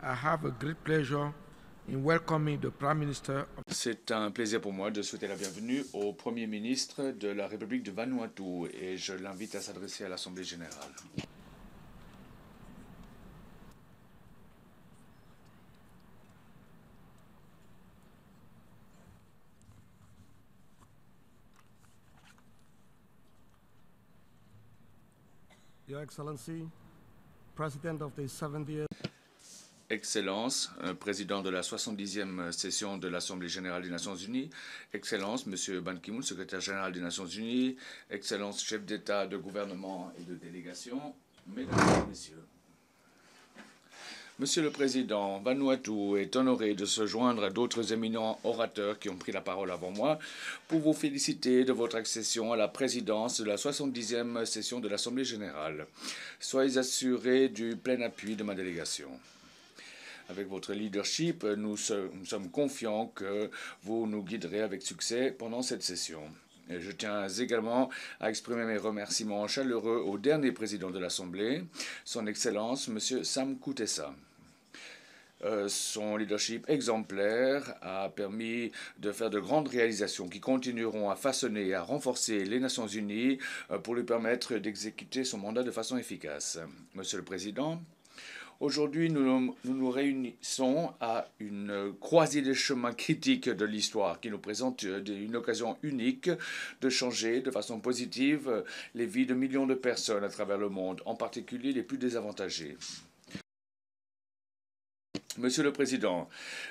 I have a great pleasure in welcoming the Prime Minister. C'est un plaisir pour moi de souhaiter la bienvenue au Premier ministre de la République de Vanuatu et je l'invite à s'adresser à l'Assemblée générale. Your Excellency, President of the 70th Excellence, euh, président de la 70e session de l'Assemblée générale des Nations unies, Excellence, Monsieur Ban Ki-moon, secrétaire général des Nations unies, Excellence, chef d'État, de gouvernement et de délégation, Mesdames et Messieurs. Monsieur le Président, Vanuatu est honoré de se joindre à d'autres éminents orateurs qui ont pris la parole avant moi pour vous féliciter de votre accession à la présidence de la 70e session de l'Assemblée générale. Soyez assurés du plein appui de ma délégation. Avec votre leadership, nous sommes confiants que vous nous guiderez avec succès pendant cette session. Je tiens également à exprimer mes remerciements chaleureux au dernier président de l'Assemblée, son Excellence, M. Sam Kutesa. Euh, son leadership exemplaire a permis de faire de grandes réalisations qui continueront à façonner et à renforcer les Nations Unies euh, pour lui permettre d'exécuter son mandat de façon efficace. Monsieur le Président, Aujourd'hui, nous, nous réunissons à une croisée des chemins critiques de l'histoire qui nous présente une occasion unique de changer de façon positive les vies de millions de personnes à travers le monde, en particulier les plus désavantagées. Monsieur le Président,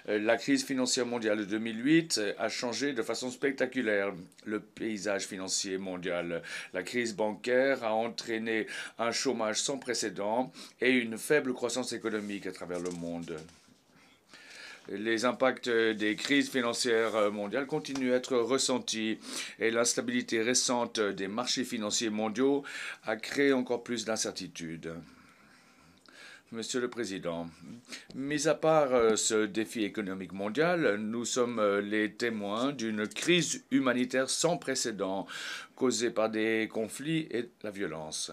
euh, la crise financière mondiale de 2008 a changé de façon spectaculaire le paysage financier mondial. La crise bancaire a entraîné un chômage sans précédent et une faible croissance économique à travers le monde. Les impacts des crises financières mondiales continuent à être ressentis et l'instabilité récente des marchés financiers mondiaux a créé encore plus d'incertitudes. Monsieur le Président, mis à part euh, ce défi économique mondial, nous sommes euh, les témoins d'une crise humanitaire sans précédent causée par des conflits et la violence.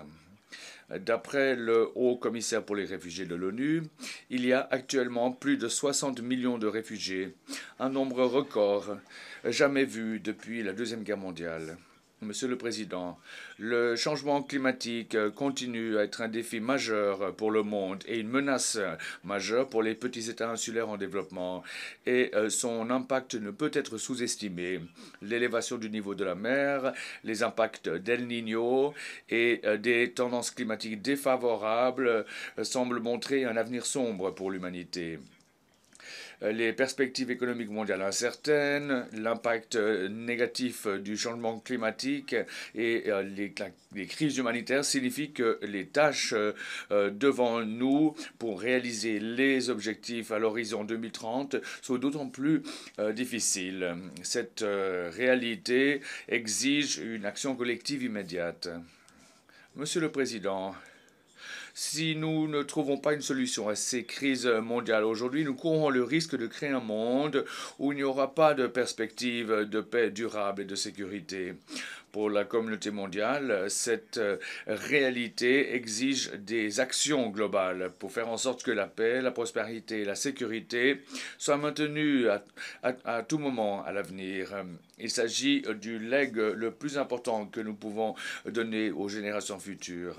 D'après le Haut Commissaire pour les réfugiés de l'ONU, il y a actuellement plus de 60 millions de réfugiés, un nombre record jamais vu depuis la Deuxième Guerre mondiale. Monsieur le Président, le changement climatique continue à être un défi majeur pour le monde et une menace majeure pour les petits États insulaires en développement et euh, son impact ne peut être sous-estimé. L'élévation du niveau de la mer, les impacts d'El Niño et euh, des tendances climatiques défavorables euh, semblent montrer un avenir sombre pour l'humanité. Euh, les perspectives économiques mondiales incertaines, l'impact euh, négatif du changement climatique et euh, les, crises humanitaires signifient que les tâches devant nous pour réaliser les objectifs à l'horizon 2030 sont d'autant plus difficiles. Cette réalité exige une action collective immédiate. Monsieur le Président, si nous ne trouvons pas une solution à ces crises mondiales aujourd'hui, nous courons le risque de créer un monde où il n'y aura pas de perspective de paix durable et de sécurité pour la communauté mondiale, cette euh, réalité exige des actions globales pour faire en sorte que la paix, la prospérité et la sécurité soient maintenues à, tout moment à l'avenir. Il s'agit du legs le plus important que nous pouvons donner aux générations futures.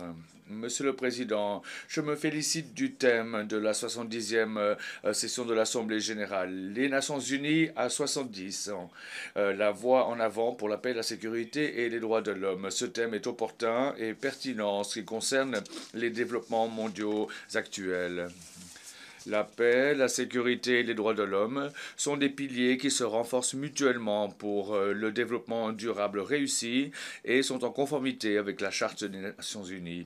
Monsieur le Président, je me félicite du thème de la 70e euh, session de l'Assemblée générale. Les Nations unies à 70 ans. Euh, la voie en avant pour la paix, la sécurité et les droits de l'homme. Ce thème est opportun et pertinent en ce qui concerne les développements mondiaux actuels. La paix, la sécurité et les droits de l'homme sont des piliers qui se renforcent mutuellement pour euh, le développement durable réussi et sont en conformité avec la Charte des Nations Unies.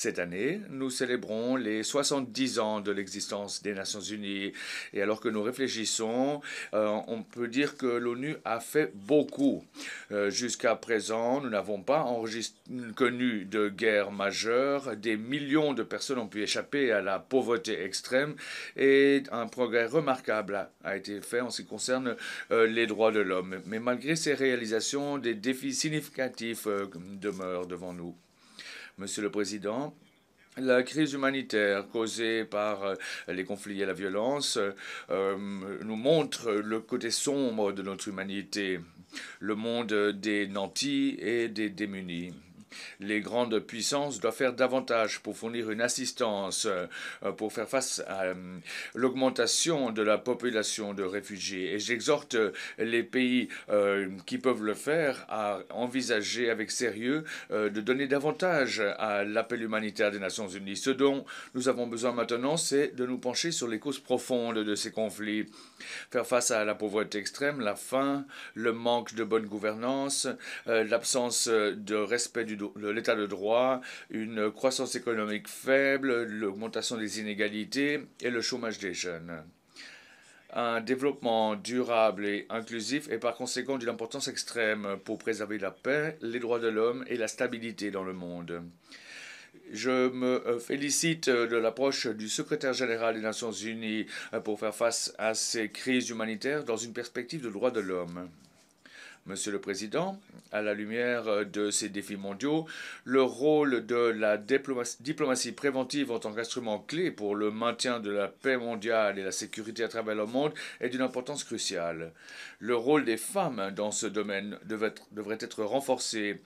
Cette année, nous célébrons les 70 ans de l'existence des Nations Unies. Et alors que nous réfléchissons, euh, on peut dire que l'ONU a fait beaucoup. Euh, jusqu'à présent, nous n'avons pas connu de guerre majeure. Des millions de personnes ont pu échapper à la pauvreté extrême et un progrès remarquable a été fait en ce qui concerne euh, les droits de l'homme. Mais malgré ces réalisations, des défis significatifs demeurent devant nous. Monsieur le Président, La crise humanitaire causée par euh, les conflits et la violence euh, nous montre le côté sombre de notre humanité, le monde des nantis et des démunis les grandes puissances doivent faire davantage pour fournir une assistance, euh, pour faire face à euh, l'augmentation de la population de réfugiés. Et j'exhorte les pays euh, qui peuvent le faire à envisager avec sérieux de donner davantage à l'appel humanitaire des Nations Unies. Ce dont nous avons besoin maintenant, c'est de nous pencher sur les causes profondes de ces conflits. Faire face à la pauvreté extrême, la faim, le manque de bonne gouvernance, l'absence de respect du l'état de droit, une croissance économique faible, l'augmentation des inégalités et le chômage des jeunes. Un développement durable et inclusif est par conséquent d'une importance extrême pour préserver la paix, les droits de l'homme et la stabilité dans le monde. Je me euh, félicite de l'approche du secrétaire général des Nations Unies pour faire face à ces crises humanitaires dans une perspective de droits de l'homme. Monsieur le Président, à la lumière de ces défis mondiaux, le rôle de la diplomatie préventive en tant qu'instrument clé pour le maintien de la paix mondiale et la sécurité à travers le monde est d'une importance cruciale. Le rôle des femmes dans ce domaine devrait être renforcé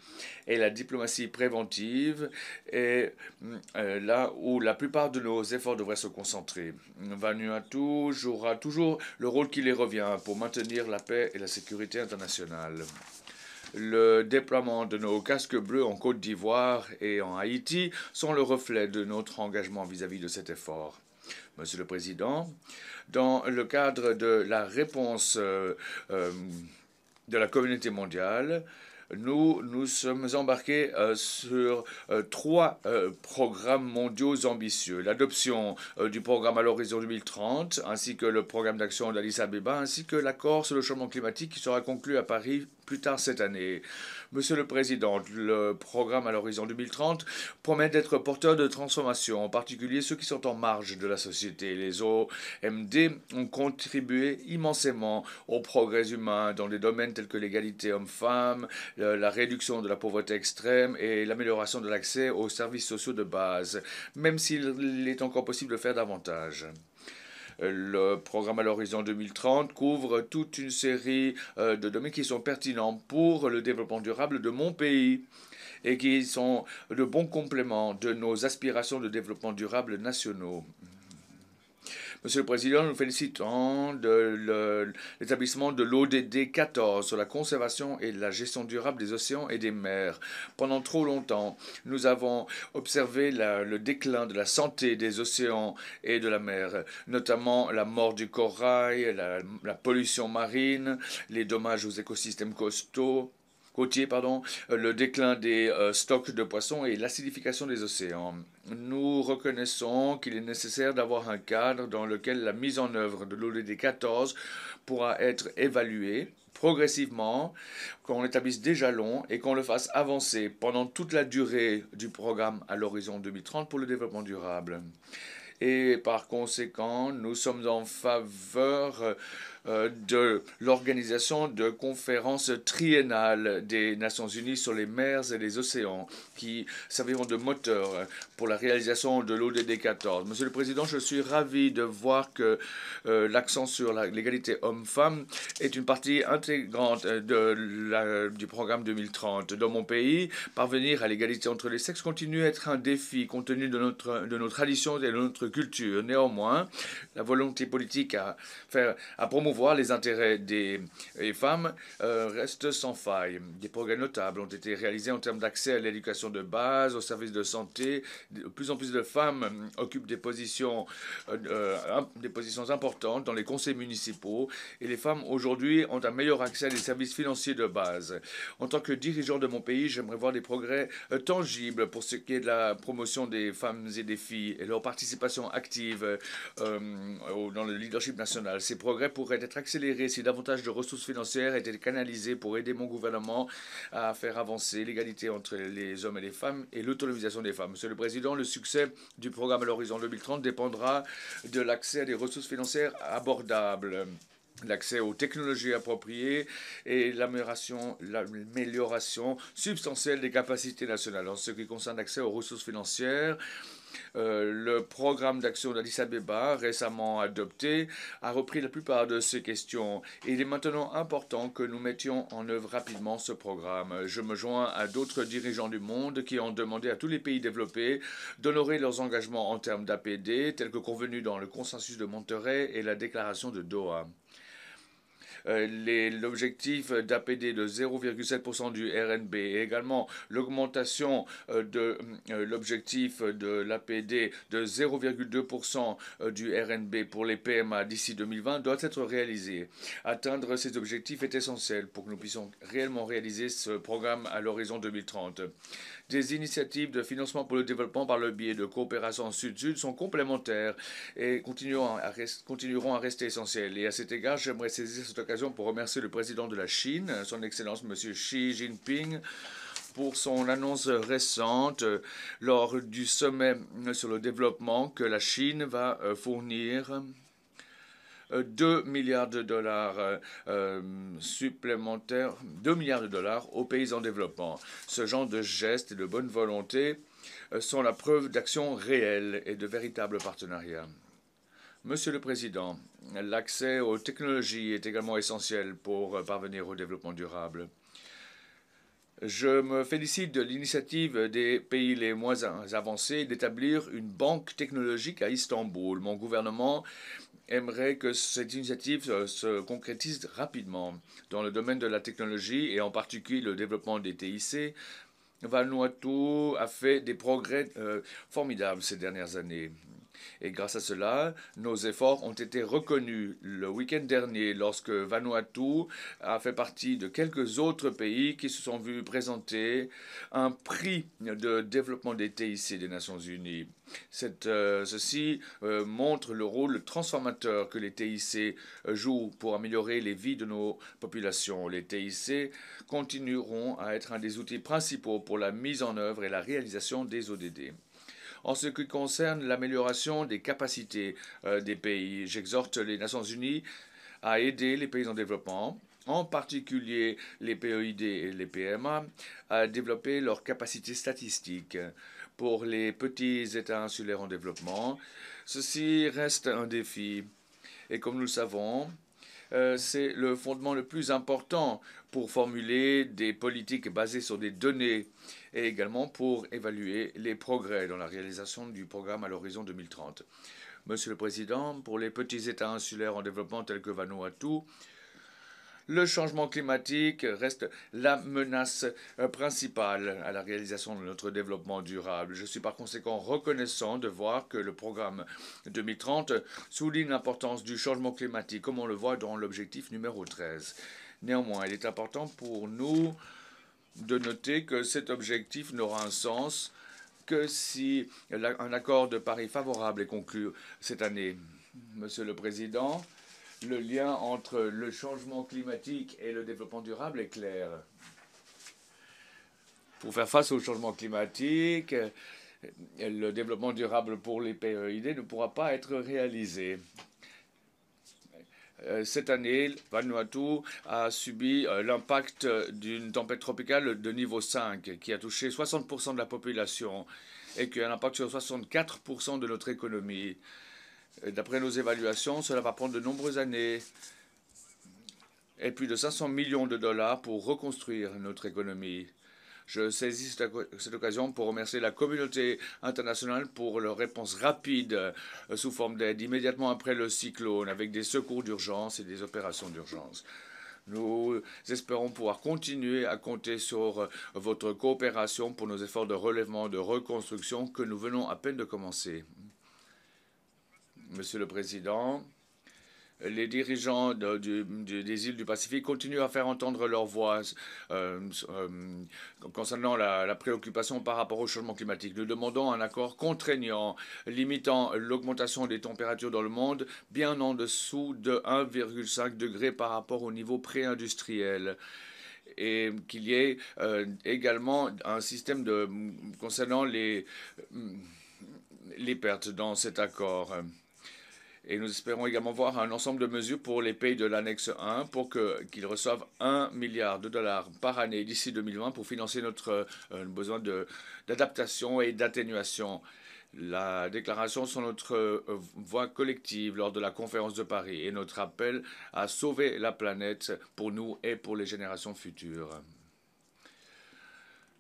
et la diplomatie préventive est euh, là où la plupart de nos efforts devraient se concentrer. Vanuatu jouera toujours le rôle qui lui revient pour maintenir la paix et la sécurité internationale. Le déploiement de nos casques bleus en Côte d'Ivoire et en Haïti sont le reflet de notre engagement vis-à-vis de cet effort. Monsieur le Président, dans le cadre de la réponse euh, euh, de la communauté mondiale, nous nous sommes embarqués euh, sur euh, trois euh, programmes mondiaux ambitieux. L'adoption du programme à l'horizon 2030, ainsi que le programme d'action d'Addis Abeba, ainsi que l'accord sur le changement climatique qui sera conclu à Paris plus tard cette année. Monsieur le Président, le programme à l'horizon 2030 promet d'être porteur de transformation, en particulier ceux qui sont en marge de la société. Les OMD ont contribué immensément au progrès humain dans des domaines tels que l'égalité homme-femme, la réduction de la pauvreté extrême et l'amélioration de l'accès aux services sociaux de base, même s'il est encore possible de faire davantage. Le programme à l'horizon 2030 couvre toute une série euh, de domaines qui sont pertinents pour le développement durable de mon pays et qui sont de bons compléments de nos aspirations de développement durable nationaux. Monsieur le Président, nous félicitons de l'établissement de l'ODD 14 sur la conservation et la gestion durable des océans et des mers. Pendant trop longtemps, nous avons observé le déclin de la santé des océans et de la mer, notamment la mort du corail, la pollution marine, les dommages aux écosystèmes costaux côtier, pardon, euh, le déclin des euh, stocks de poissons et l'acidification des océans. Nous reconnaissons qu'il est nécessaire d'avoir un cadre dans lequel la mise en œuvre de l'ODD 14 pourra être évaluée progressivement, qu'on établisse des jalons et qu'on le fasse avancer pendant toute la durée du programme à l'horizon 2030 pour le développement durable. Et par conséquent, nous sommes en faveur de l'organisation de conférences triennales des Nations Unies sur les mers et les océans qui serviront de moteur pour la réalisation de l'ODD 14. Monsieur le Président, je suis ravi de voir que euh, l'accent sur l'égalité homme-femme est une partie intégrante de du programme 2030. Dans mon pays, parvenir à l'égalité entre les sexes continue à être un défi compte tenu de, notre, de nos traditions et de notre culture. Néanmoins, la volonté politique à, faire, à promouvoir voir les intérêts des, femmes euh, restent sans faille. Des progrès notables ont été réalisés en termes d'accès à l'éducation de base, aux services de santé. De plus en plus de femmes occupent des positions, euh, euh, des positions importantes dans les conseils municipaux et les femmes aujourd'hui ont un meilleur accès à des services financiers de base. En tant que dirigeant de mon pays, j'aimerais voir des progrès tangibles pour ce qui est de la promotion des femmes et des filles et leur participation active dans le leadership national. Ces progrès pourraient être accéléré si davantage de ressources financières étaient canalisées pour aider mon gouvernement à faire avancer l'égalité entre les hommes et les femmes et l'autonomisation des femmes. Monsieur le Président, le succès du programme à l'horizon 2030 dépendra de l'accès à des ressources financières abordables l'accès aux technologies appropriées et l'amélioration substantielle des capacités nationales. En ce qui concerne l'accès aux ressources financières, Euh, le programme d'action d'Addis Abeba, récemment adopté, a repris la plupart de ces questions. Il est maintenant important que nous mettions en œuvre rapidement ce programme. Je me joins à d'autres dirigeants du monde qui ont demandé à tous les pays développés d'honorer leurs engagements en termes d'APD, tels que convenus dans le consensus de Monterrey et la déclaration de Doha. Euh, l'objectif d'APD de 0,7% du RNB et également l'augmentation euh, de euh, l'objectif de l'APD de 0,2% du RNB pour les PMA d'ici 2020 doit être réalisé. Atteindre ces objectifs est essentiel pour que nous puissions réellement réaliser ce programme à l'horizon 2030. Des initiatives de financement pour le développement par le biais de coopération Sud-Sud sont complémentaires et continueront à, rester essentielles. Et à cet égard, j'aimerais saisir cette occasion pour remercier le président de la Chine, son Excellence M. Xi Jinping, pour son annonce récente lors du sommet sur le développement que la Chine va euh, fournir 2 milliards de dollars euh, euh, supplémentaires, 2 milliards de dollars aux pays en développement. Ce genre de gestes et de bonne volonté euh, sont la preuve d'action réelle et de véritables partenariats. Monsieur le Président, l'accès aux technologies est également essentiel pour parvenir au développement durable. Je me félicite de l'initiative des pays les moins avancés d'établir une banque technologique à Istanbul. Mon gouvernement aimerait que cette initiative euh, se concrétise rapidement dans le domaine de la technologie et en particulier le développement des TIC. Vanuatu a fait des progrès euh, formidables ces dernières années. Et grâce à cela, nos efforts ont été reconnus le week-end dernier lorsque Vanuatu a fait partie de quelques autres pays qui se sont vus présenter un prix de développement des TIC des Nations Unies. Euh, ceci euh, montre le rôle transformateur que les TIC jouent pour améliorer les vies de nos populations. Les TIC continueront à être un des outils principaux pour la mise en œuvre et la réalisation des ODD. En ce qui concerne l'amélioration des capacités euh, des pays, j'exhorte les Nations Unies à aider les pays en développement en particulier les PEID et les PMA, à développer leurs capacités statistiques. Pour les petits États insulaires en développement, ceci reste un défi. Et comme nous le savons, euh, c'est le fondement le plus important pour formuler des politiques basées sur des données et également pour évaluer les progrès dans la réalisation du programme à l'horizon 2030. Monsieur le Président, pour les petits États insulaires en développement tels que Vanuatu, le changement climatique reste la menace euh, principale à la réalisation de notre développement durable. Je suis par conséquent reconnaissant de voir que le programme 2030 souligne l'importance du changement climatique, comme on le voit dans l'objectif numéro 13. Néanmoins, il est important pour nous de noter que cet objectif n'aura un sens que si un accord de Paris favorable est conclu cette année. Monsieur le Président, le lien entre le changement climatique et le développement durable est clair. Pour faire face au changement climatique, le développement durable pour les PEID ne pourra pas être réalisé. Euh, cette année, Vanuatu a subi euh, l'impact d'une tempête tropicale de niveau 5 qui a touché 60% de la population et qui a un impact sur 64% de notre économie. D'après nos évaluations, cela va prendre de nombreuses années et plus de 500 millions de dollars pour reconstruire notre économie. Je saisis cette occasion pour remercier la communauté internationale pour leur réponse rapide euh, sous forme d'aide immédiatement après le cyclone avec des secours d'urgence et des opérations d'urgence. Nous espérons pouvoir continuer à compter sur euh, votre coopération pour nos efforts de relèvement, de reconstruction que nous venons à peine de commencer. Monsieur le Président, les dirigeants des îles du Pacifique continuent à faire entendre leur voix euh, euh, concernant la, préoccupation par rapport au changement climatique. Nous demandons un accord contraignant limitant l'augmentation des températures dans le monde bien en dessous de 1,5 degré par rapport au niveau pré-industriel et qu'il y ait euh, également un système de, concernant les, les pertes dans cet accord. Et nous espérons également voir un ensemble de mesures pour les pays de l'annexe 1 pour qu'ils reçoivent 1 milliard de dollars par année d'ici 2020 pour financer notre euh, besoin d'adaptation et d'atténuation. la déclaration sur notre euh, voix collective lors de la conférence de Paris et notre appel à sauver la planète pour nous et pour les générations futures.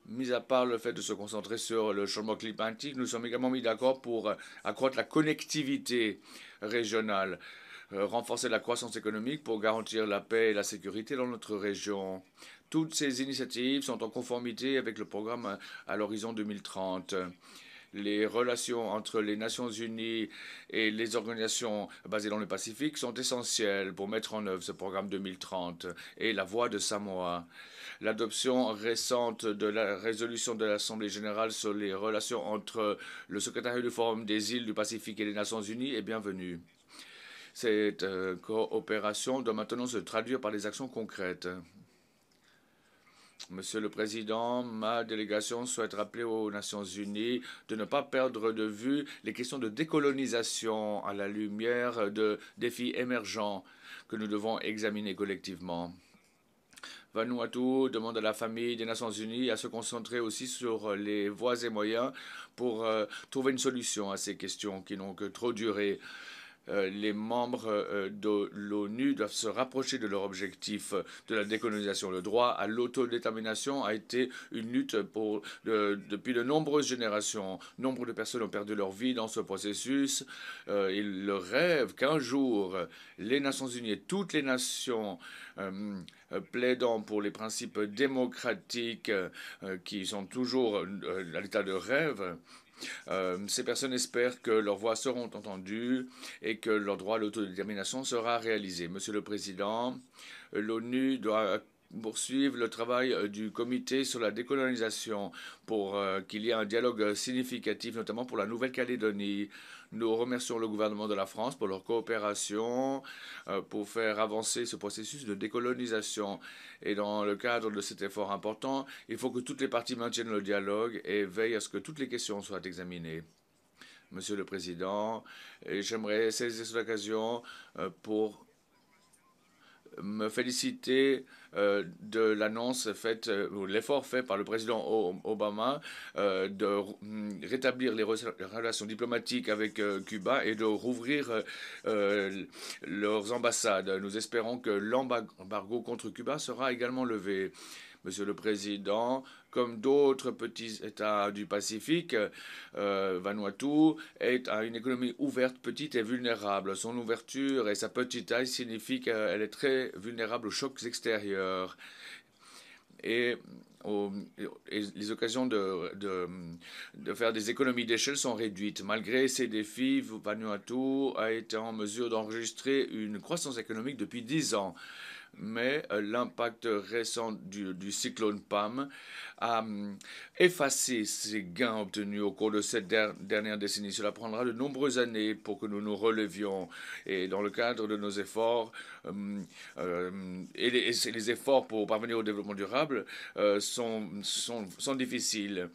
Mis à part le fait de se concentrer sur le changement climatique, nous sommes également mis d'accord pour accroître la connectivité régionale, euh, renforcer la croissance économique pour garantir la paix et la sécurité dans notre région. Toutes ces initiatives sont en conformité avec le programme à l'horizon 2030 les relations entre les Nations Unies et les organisations basées dans le Pacifique sont essentielles pour mettre en œuvre ce programme 2030 et la voie de Samoa. L'adoption récente de la résolution de l'Assemblée générale sur les relations entre le secrétariat du Forum des îles du Pacifique et les Nations Unies est bienvenue. Cette euh, coopération doit maintenant se traduire par des actions concrètes. Monsieur le Président, ma délégation souhaite rappeler aux Nations Unies de ne pas perdre de vue les questions de décolonisation à la lumière de défis émergents que nous devons examiner collectivement. Vanuatu demande à la famille des Nations Unies à se concentrer aussi sur les voies et moyens pour euh, trouver une solution à ces questions qui n'ont que trop duré. Euh, les membres euh, de l'ONU doivent se rapprocher de leur objectif de la décolonisation. Le droit à l'autodétermination a été une lutte pour, depuis de nombreuses générations. Nombre de personnes ont perdu leur vie dans ce processus. Euh, ils rêvent qu'un jour, les Nations Unies et toutes les nations plaidant pour les principes démocratiques qui sont toujours à l'état de rêve, euh, ces personnes espèrent que leurs voix seront entendues et que leur droit à l'autodétermination sera réalisé. Monsieur le Président, l'ONU doit poursuivre le travail euh, du comité sur la décolonisation pour euh, qu'il y ait un dialogue significatif, notamment pour la Nouvelle-Calédonie. Nous remercions le gouvernement de la France pour leur coopération pour faire avancer ce processus de décolonisation. Et dans le cadre de cet effort important, il faut que toutes les parties maintiennent le dialogue et veillent à ce que toutes les questions soient examinées. Monsieur le Président, j'aimerais saisir cette occasion euh, pour me féliciter euh, de l'annonce faite, euh, ou l'effort fait par le président Obama de rétablir les relations diplomatiques avec Cuba et de rouvrir leurs ambassades. Nous espérons que l'embargo contre Cuba sera également levé. Monsieur le Président, comme d'autres petits États du Pacifique, euh, Vanuatu est une économie ouverte, petite et vulnérable. Son ouverture et sa petite taille signifient qu'elle est très vulnérable aux chocs extérieurs. Et les occasions de, de, faire des économies d'échelle sont réduites. Malgré ces défis, Vanuatu a été en mesure d'enregistrer une croissance économique depuis dix ans mais euh, l'impact récent du, cyclone PAM a hum, effacé ces gains obtenus au cours de cette dernière décennie. Cela prendra de nombreuses années pour que nous nous relevions. Et dans le cadre de nos efforts, hum, euh, et, les, efforts pour parvenir au développement durable euh, sont difficiles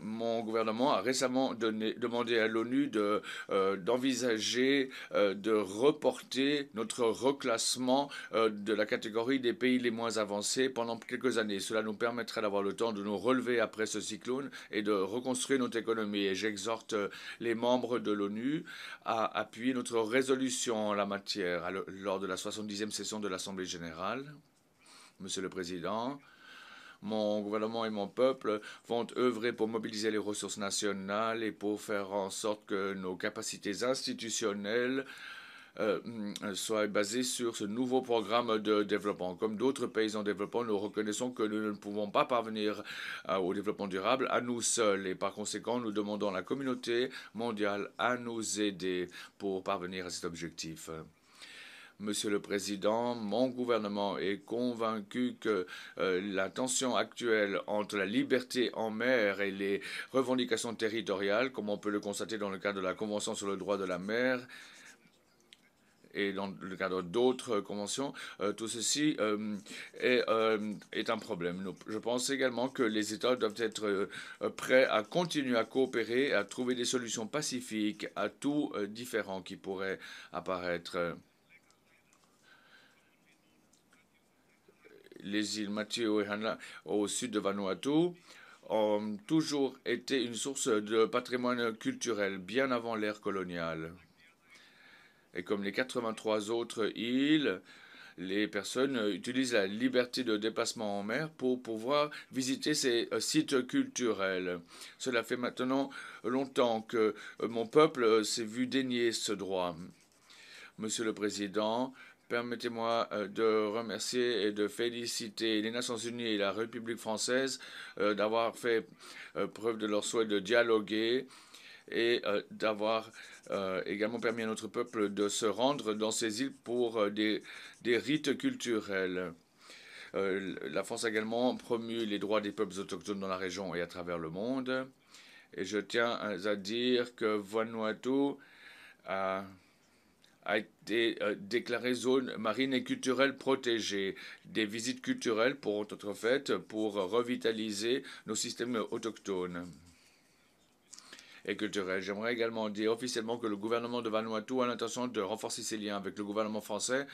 mon gouvernement a récemment demandé à l'ONU euh, d'envisager euh, de, reporter notre reclassement euh, de la catégorie des pays les moins avancés pendant quelques années. Cela nous permettrait d'avoir le temps de nous relever après ce cyclone et de reconstruire notre économie. J'exhorte les membres de l'ONU à appuyer notre résolution en la matière lors de la 70e session de l'Assemblée générale. Monsieur le Président, mon gouvernement et mon peuple vont œuvrer pour mobiliser les ressources nationales et pour faire en sorte que nos capacités institutionnelles euh, soient basées sur ce nouveau programme de développement. Comme d'autres pays en développement, nous reconnaissons que nous ne pouvons pas parvenir euh, au développement durable à nous seuls et par conséquent, nous demandons à la communauté mondiale à nous aider pour parvenir à cet objectif. Monsieur le Président, mon gouvernement est convaincu que euh, la tension actuelle entre la liberté en mer et les revendications territoriales, comme on peut le constater dans le cadre de la Convention sur le droit de la mer, et dans le cadre d'autres conventions, euh, tout ceci euh, est, un problème. Je pense également que les États doivent être prêts à continuer à coopérer, à trouver des solutions pacifiques à tout différents qui pourraient apparaître. Les îles Mathieu et Hana au sud de Vanuatu ont toujours été une source de patrimoine culturel bien avant l'ère coloniale. Et comme les 83 autres îles, les personnes utilisent la liberté de déplacement en mer pour pouvoir visiter ces euh, sites culturels. Cela fait maintenant longtemps que euh, mon peuple s'est vu dénier ce droit. Monsieur le Président, Permettez-moi euh, de remercier et de féliciter les Nations Unies et la République française d'avoir fait preuve de leur souhait de dialoguer et d'avoir euh, également permis à notre peuple de se rendre dans ces îles pour euh, des, rites culturels. Euh, la France a également promu les droits des peuples autochtones dans la région et à travers le monde. Et je tiens à dire que Vanuatu a, a été déclarée zone marine et culturelle protégée. Des visites culturelles pourront être faites pour revitaliser nos systèmes autochtones et culturelle. J'aimerais également dire officiellement que le gouvernement de Vanuatu a l'intention de renforcer ses liens avec le gouvernement français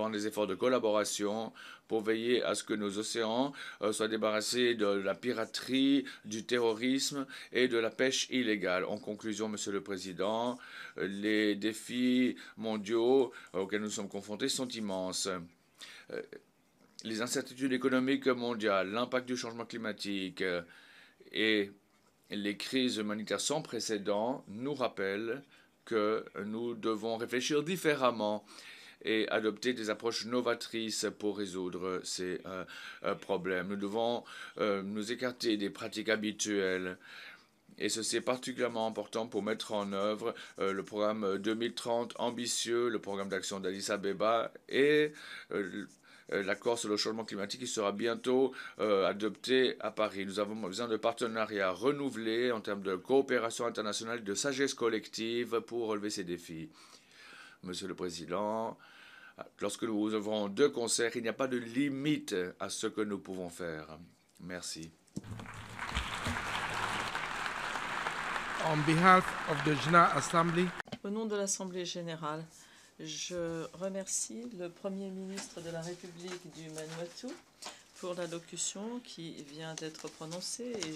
dans des efforts de collaboration pour veiller à ce que nos océans euh, soient débarrassés de la piraterie, du terrorisme et de la pêche illégale. En conclusion, Monsieur le Président, les défis mondiaux auxquels nous sommes confrontés sont immenses. Euh, les incertitudes économiques mondiales, l'impact du changement climatique euh, et les crises humanitaires sans précédent nous rappellent que nous devons réfléchir différemment et adopter des approches novatrices pour résoudre ces euh, euh, problèmes. Nous devons euh, nous écarter des pratiques habituelles. Et ceci est particulièrement important pour mettre en œuvre le programme 2030 ambitieux, le programme d'action d'Addis Abeba et l'accord sur le changement climatique qui sera bientôt adopté à Paris. Nous avons besoin de partenariats renouvelés en termes de coopération internationale, de sagesse collective pour relever ces défis. Monsieur le Président, lorsque nous ouvrons deux concerts, il n'y a pas de limite à ce que nous pouvons faire. Merci. On behalf of the General Assembly, Au nom de l'Assemblée générale, je remercie le Premier ministre de la République du Vanuatu pour l'allocution qui vient d'être prononcée et